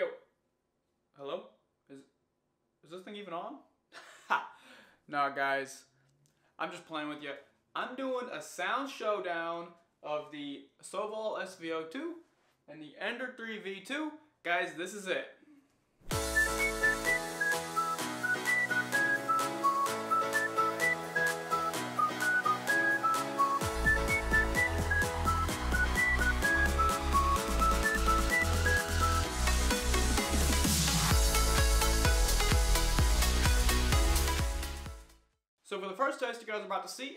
Yo. Hello? Is is this thing even on? Nah, guys. I'm just playing with you. I'm doing a sound showdown of the Sovol SV02 and the Ender 3 V2. Guys, this is it. First test you guys are about to see,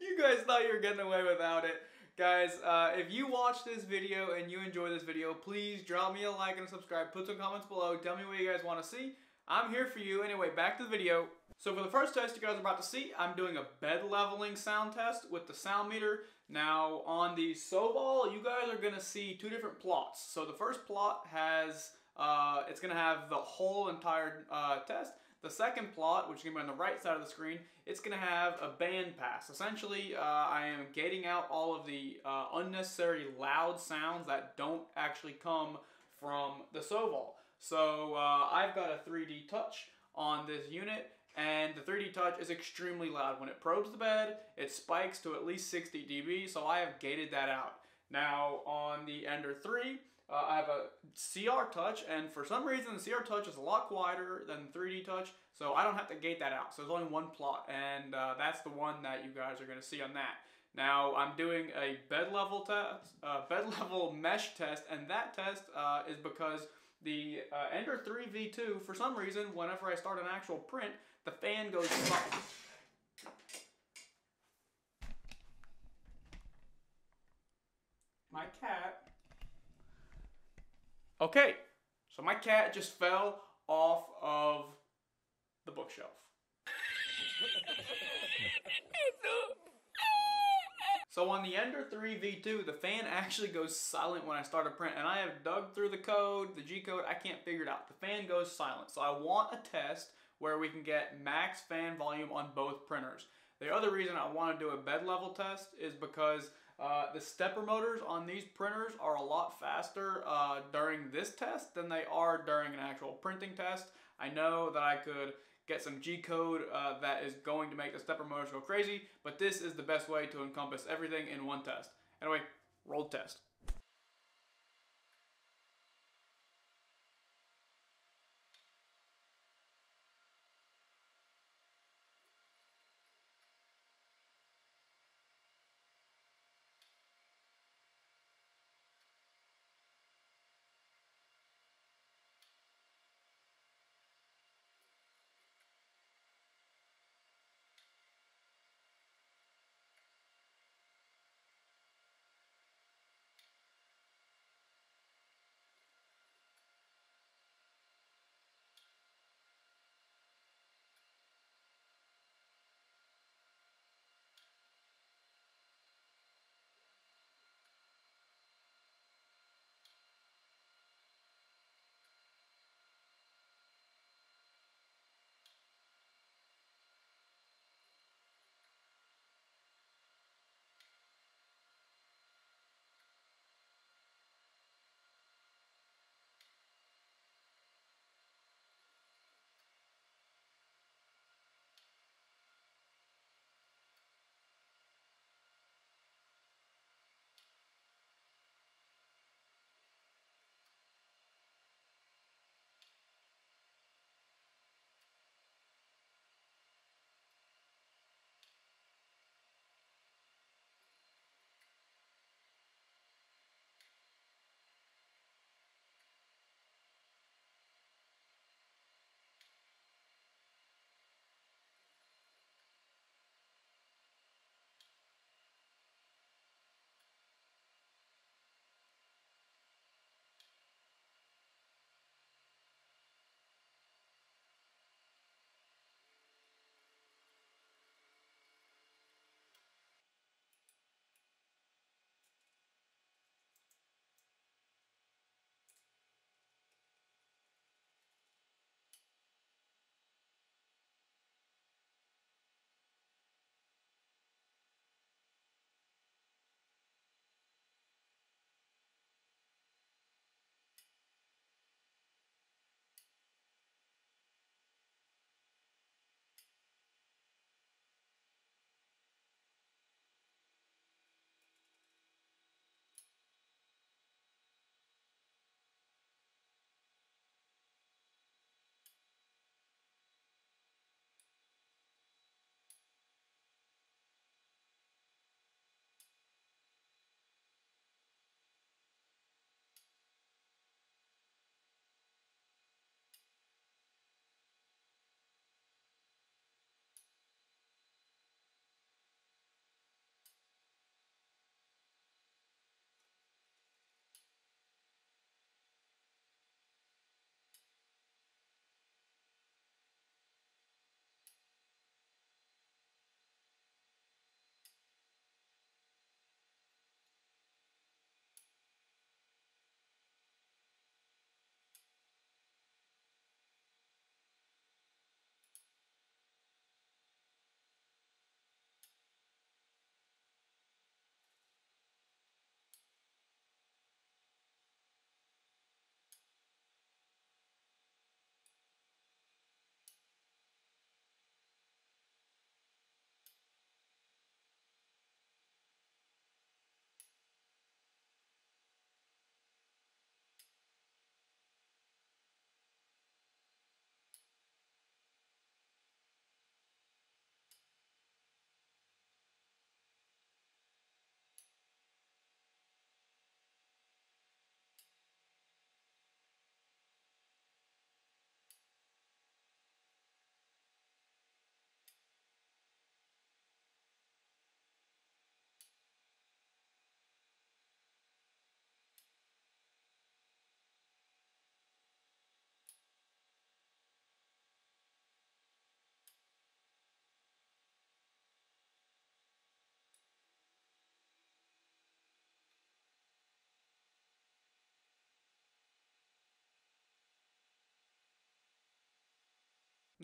you guys thought you were getting away without it. Guys, uh, if you watch this video and you enjoy this video, please drop me a like and a subscribe. Put some comments below. Tell me what you guys want to see. I'm here for you. Anyway, back to the video. So for the first test you guys are about to see, I'm doing a bed leveling sound test with the sound meter. Now on the Sovol, you guys are to see two different plots. So the first plot has, uh, it's to have the whole entire uh, test. The second plot, which is going to be on the right side of the screen, it's going to have a band pass. Essentially, uh, I am gating out all of the uh, unnecessary loud sounds that don't actually come from the Sovol. So uh, I've got a 3D touch on this unit, and the 3D touch is extremely loud. When it probes the bed, it spikes to at least 60 dB, so I have gated that out. Now on the Ender 3, uh, I have a CR touch, and for some reason the CR touch is a lot quieter than 3D touch, so I don't have to gate that out. So there's only one plot, and uh, that's the one that you guys are going to see on that. Now I'm doing a bed level test, uh, bed level mesh test, and that test uh, is because the uh, Ender 3 V2, for some reason, whenever I start an actual print, the fan goes. My cat Okay, so my cat just fell off of the bookshelf. so on the Ender 3 V2, the fan actually goes silent when I start a print, and I have dug through the code, the G code, I can't figure it out. The fan goes silent, so I want a test where we can get max fan volume on both printers. The other reason I want to do a bed level test is because uh, the stepper motors on these printers are a lot faster uh, during this test than they are during an actual printing test. I know that I could get some G-code uh, that is going to make the stepper motors go crazy, but this is the best way to encompass everything in one test. Anyway, roll test.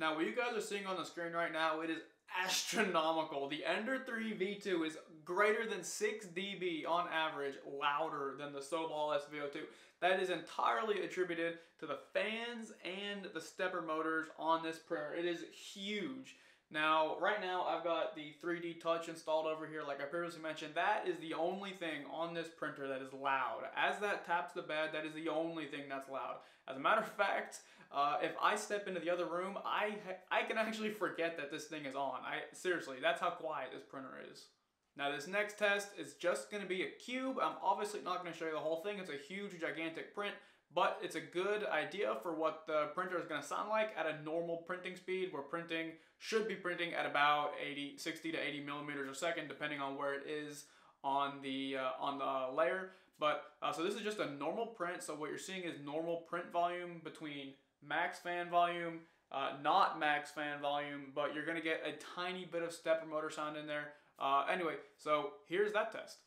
Now, what you guys are seeing on the screen right now, it is astronomical. The Ender 3 V2 is greater than 6 dB on average louder than the Sovol SV02. That is entirely attributed to the fans and the stepper motors on this printer. It is huge. Now, right now, I've got the 3D Touch installed over here. Like I previously mentioned, that is the only thing on this printer that is loud. As that taps the bed, that is the only thing that's loud. As a matter of fact, uh, if I step into the other room, I I can actually forget that this thing is on. I Seriously, that's how quiet this printer is. Now this next test is just going to be a cube. I'm obviously not going to show you the whole thing. It's a huge, gigantic print, but it's a good idea for what the printer is going to sound like at a normal printing speed where printing should be printing at about 80, 60 to 80 millimeters a second, depending on where it is on the, uh, on the layer. But uh, so this is just a normal print. So what you're seeing is normal print volume between max fan volume, uh, not max fan volume, but you're going to get a tiny bit of stepper motor sound in there. Uh, anyway, so here's that test.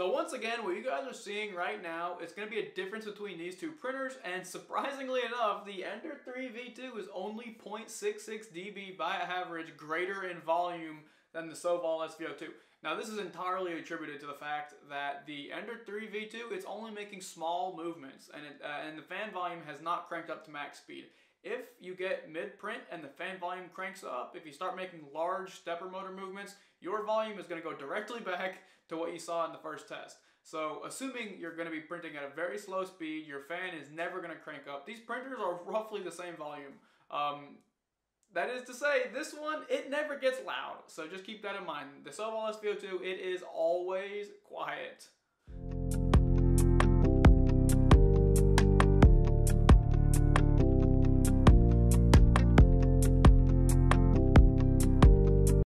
So once again, what you guys are seeing right now, it's going to be a difference between these two printers, and surprisingly enough, the Ender 3 V2 is only 0.66 dB by average greater in volume than the Sovol SV02. Now this is entirely attributed to the fact that the Ender 3 V2, it's only making small movements, and, it, uh, and the fan volume has not cranked up to max speed. If you get mid-print and the fan volume cranks up, if you start making large stepper motor movements, your volume is going to go directly back to what you saw in the first test. So assuming you're going to be printing at a very slow speed, your fan is never going to crank up. These printers are roughly the same volume. Um, that is to say, this one, it never gets loud. So just keep that in mind. The Sovol SV02, it is always quiet.